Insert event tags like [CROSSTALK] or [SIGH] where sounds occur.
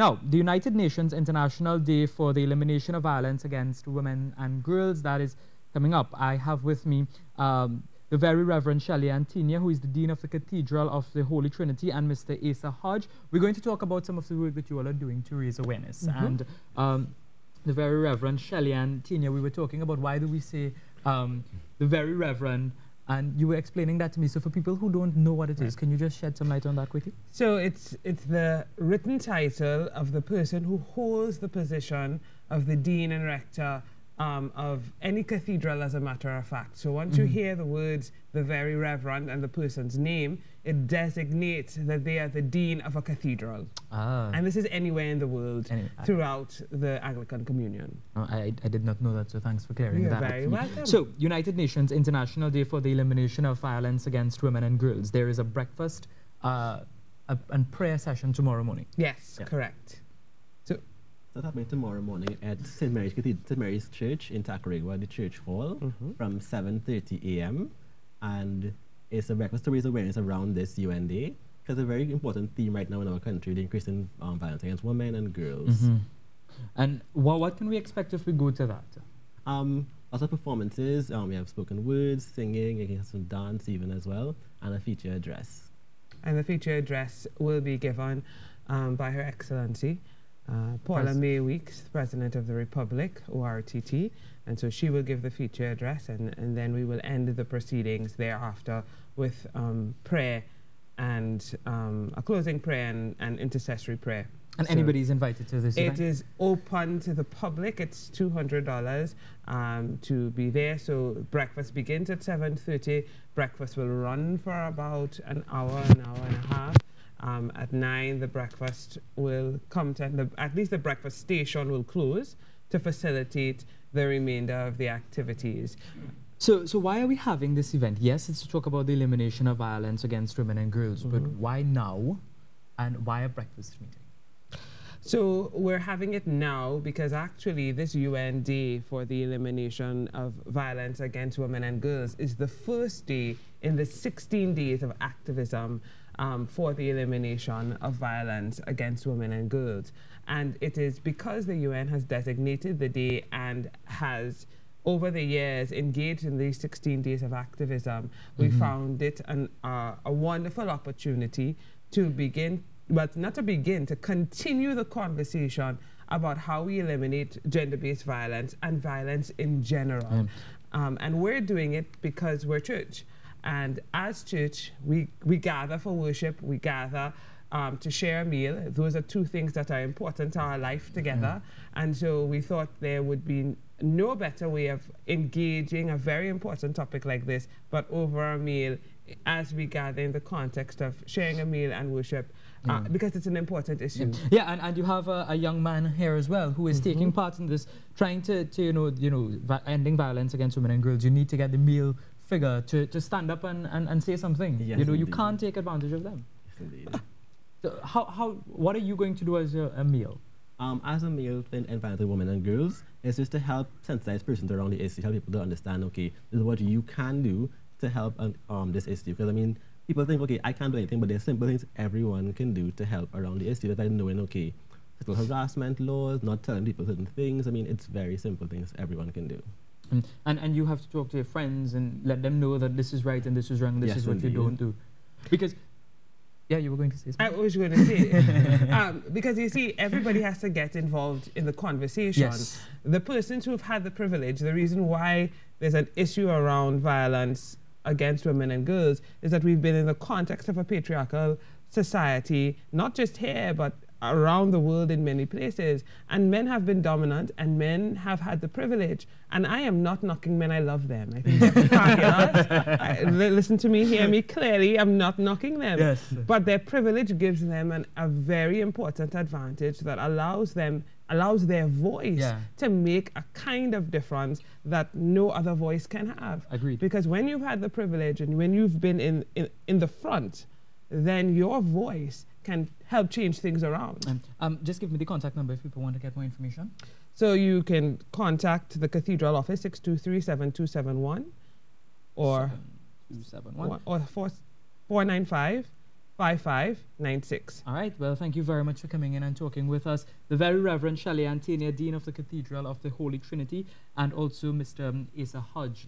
Now, the United Nations International Day for the Elimination of Violence Against Women and Girls, that is coming up. I have with me um, the Very Reverend Shelley-Ann Tenia, who is the Dean of the Cathedral of the Holy Trinity, and Mr. Asa Hodge. We're going to talk about some of the work that you all are doing to raise awareness. Mm-hmm. And um, the Very Reverend Shelley-Ann Tenia, we were talking about why do we say um, the Very Reverend, and you were explaining that to me. So for people who don't know what it is, mm. can you just shed some light on that quickly? So it's it's the written title of the person who holds the position of the dean and rector um, of any cathedral, as a matter of fact. So once you hear the words "the very reverend" and the person's name, it designates that they are the dean of a cathedral, Ah. and this is anywhere in the world Anyway, I- throughout the Anglican Communion. Oh, I, I did not know that, so thanks for clearing You're that up very for welcome. So, United Nations International Day for the Elimination of Violence Against Women and Girls. There is a breakfast uh, a, and prayer session tomorrow morning. Yes, Yeah. correct. That's happening tomorrow morning at St. Mary's Cathedral, St. Mary's Church in Tacarigua, the church hall, Mhm. from 7.30 a.m. And it's a breakfast to raise awareness around this UN Day, because a very important theme right now in our country, the increase in um, violence against women and girls. Mhm. And what, what can we expect if we go to that? Um, lots of performances. Um, we have spoken words, singing, you can have some dance even as well, and a feature address. And the feature address will be given um, by Her Excellency uh, Paula-Mae Weekes, President of the Republic, ORTT. And so she will give the feature address, and, and then we will end the proceedings thereafter with um, prayer and um, a closing prayer and, and intercessory prayer. And So anybody is invited to this It event? is open to the public. It's $200 um, to be there. So breakfast begins at 7.30. Breakfast will run for about an hour, an hour and a half. Um, at 9, the breakfast will come to, the, at least the breakfast station will close to facilitate the remainder of the activities. So, so why are we having this event? Yes, it's to talk about the elimination of violence against women and girls, but Mhm. why now? And why a breakfast meeting? So we're having it now because actually this UN Day for the elimination of violence against women and girls is the first day in the 16 days of activism um, for the elimination of violence against women and girls. And it is because the UN has designated the day and has over the years engaged in these 16 days of activism, we Mhm. found it an, uh, a wonderful opportunity to begin, but not to begin, to continue the conversation about how we eliminate gender-based violence and violence in general. Um, and we're doing it because we're church. And as church, we, we gather for worship, we gather um, to share a meal. Those are two things that are important to our life together. And so we thought there would be no better way of engaging a very important topic like this, but over a meal as we gather in the context of sharing a meal and worship, uh, Yeah. because it's an important issue. Yeah, and, and you have a, a young man here as well who is taking part in this, trying to, to you know, you know, ending violence against women and girls. You need to get the male figure to, to stand up and, and, and say something. Yes, you know, you can't take advantage of them. Yes, indeed. [LAUGHS] So how, how, what are you going to do as a, a male? Um, as a male in environmental women and girls, it's just to help sensitize persons around the issue, help people to understand, okay, this is what you can do to help um, um, this issue. Because, I mean, people think, okay, I can't do anything, but there's simple things everyone can do to help around the issue. That's like knowing, okay, sexual harassment laws, not telling people certain things. I mean, it's very simple things everyone can do. And, and, and you have to talk to your friends and let them know that this is right and this is wrong, this Yes, is what you don't do. Because, yeah, you were going to say I was going to say, [LAUGHS] um, because you see, everybody has to get involved in the conversation. Yes. The persons who've had the privilege, the reason why there's an issue around violence against women and girls is that we've been in the context of a patriarchal society, not just here, but around the world in many places. And men have been dominant and men have had the privilege. And I am not knocking men, I love them. I think. [LAUGHS] I- listen to me, hear me clearly. I'm not knocking them. Yes. But their privilege gives them an, a very important advantage that allows them, allows their voice Yeah. to make a kind of difference that no other voice can have. Agreed. Because when you've had the privilege and when you've been in, in, in the front, then your voice can help change things around. Um, um, just give me the contact number if people want to get more information. So you can contact the Cathedral office, 623-7271, or, Two seven one. or 4, 495 5596. All right. Well, thank you very much for coming in and talking with us. The Very Reverend Shelley-Ann Tenia, Dean of the Cathedral of the Holy Trinity, and also Mr. Asa Hodge.